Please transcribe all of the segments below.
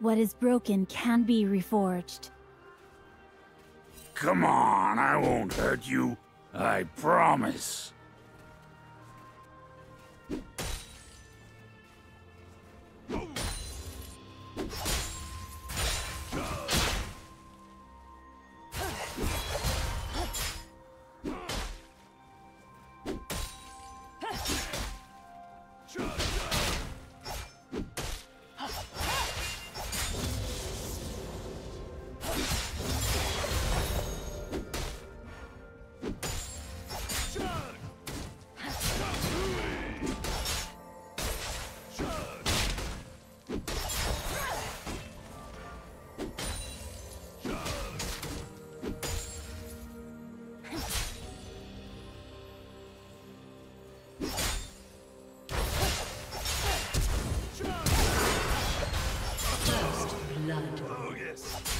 What is broken can be reforged. Come on, I won't hurt you. I promise. Blood. Oh, yes.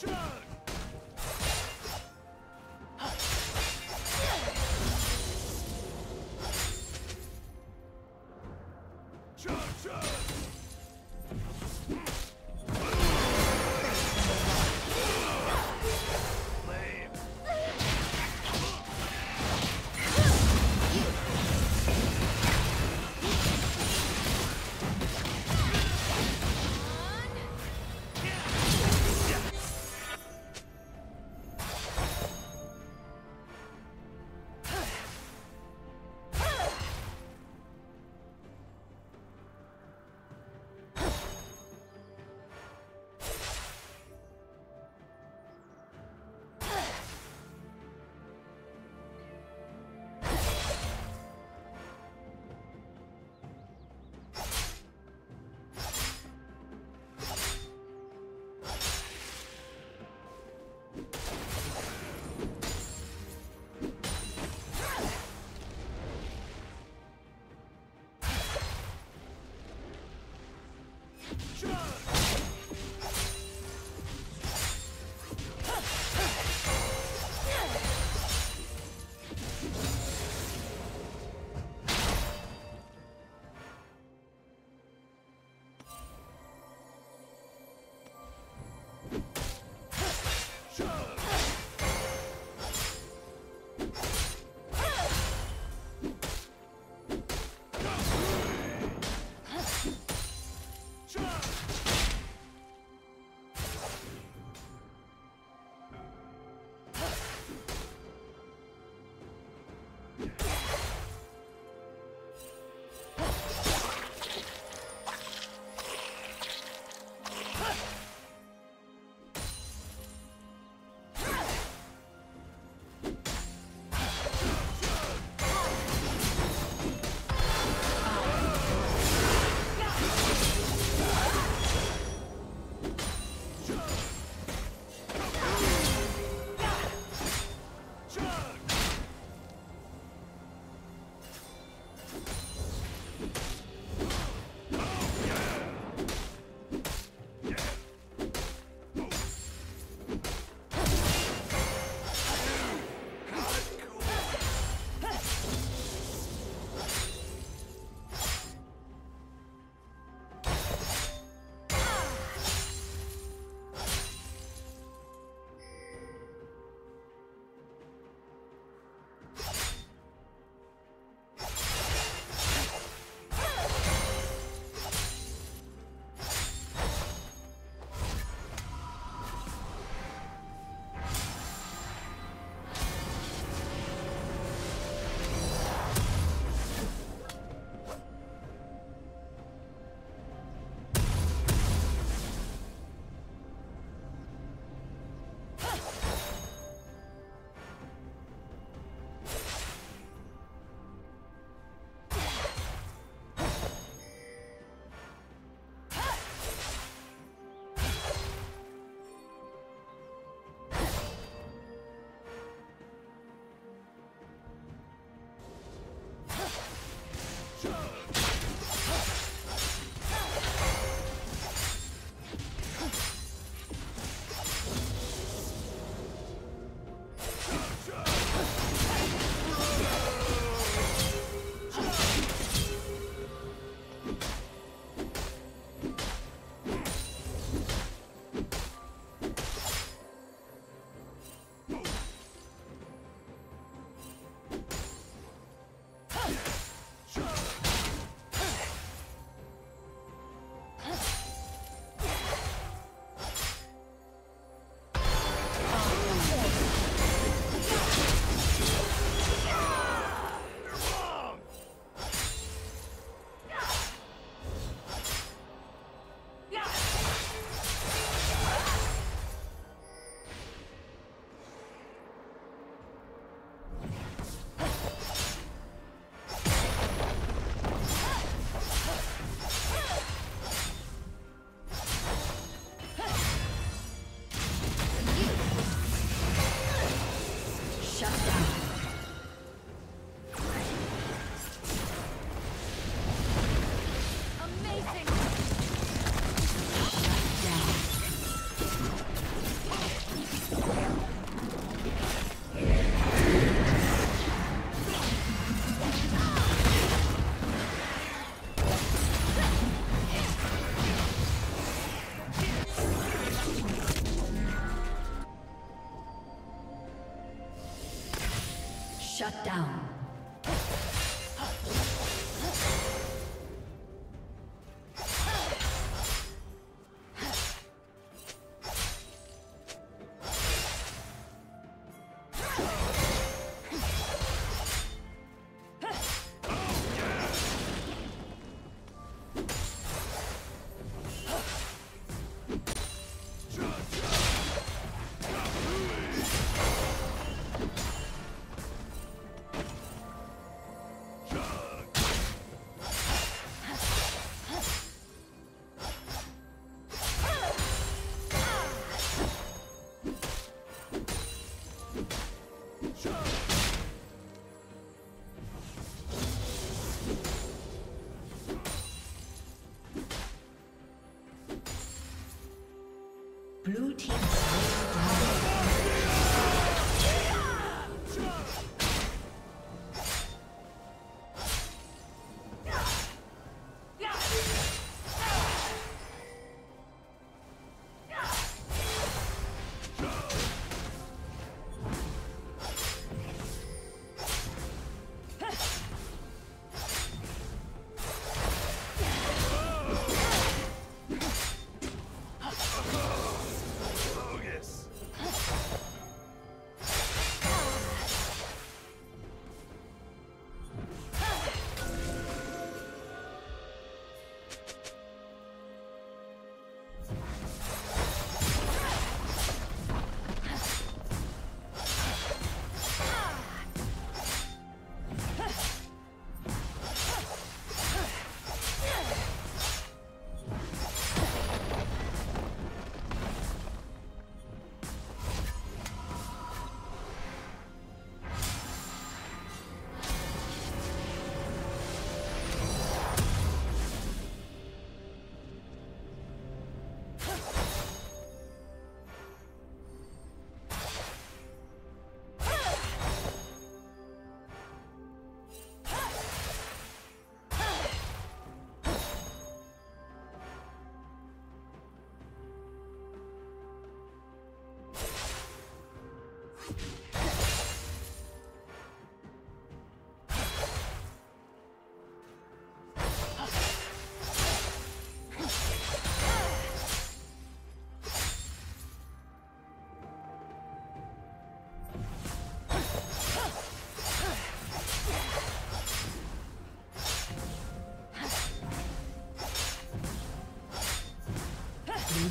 Charge! Charge! Blue team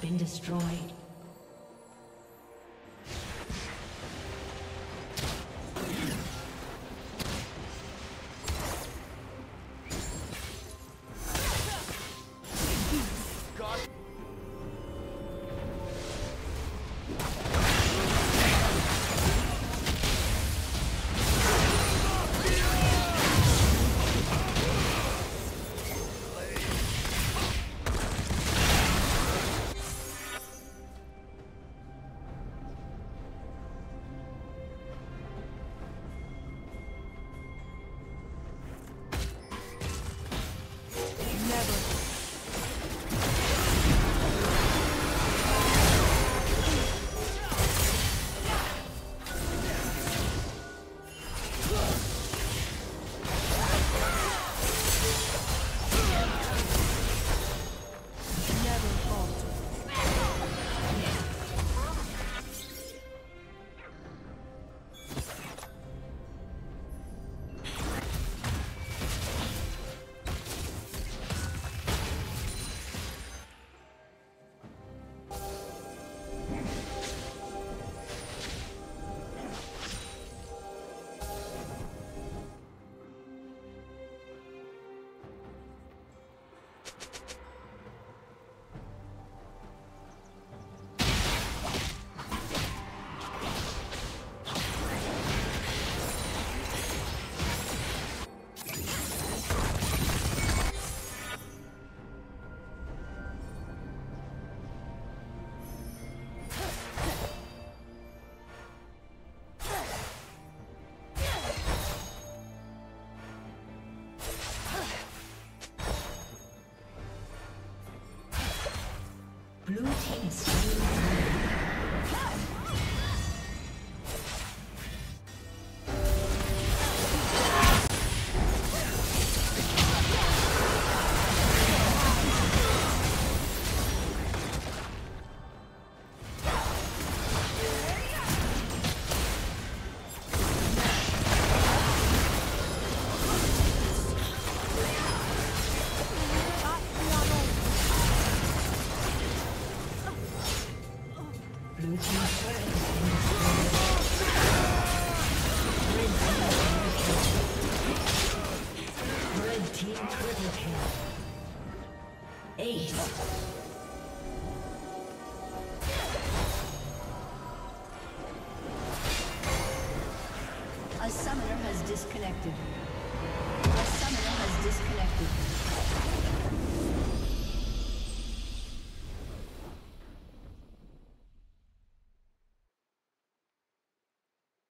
Been destroyed. Blue team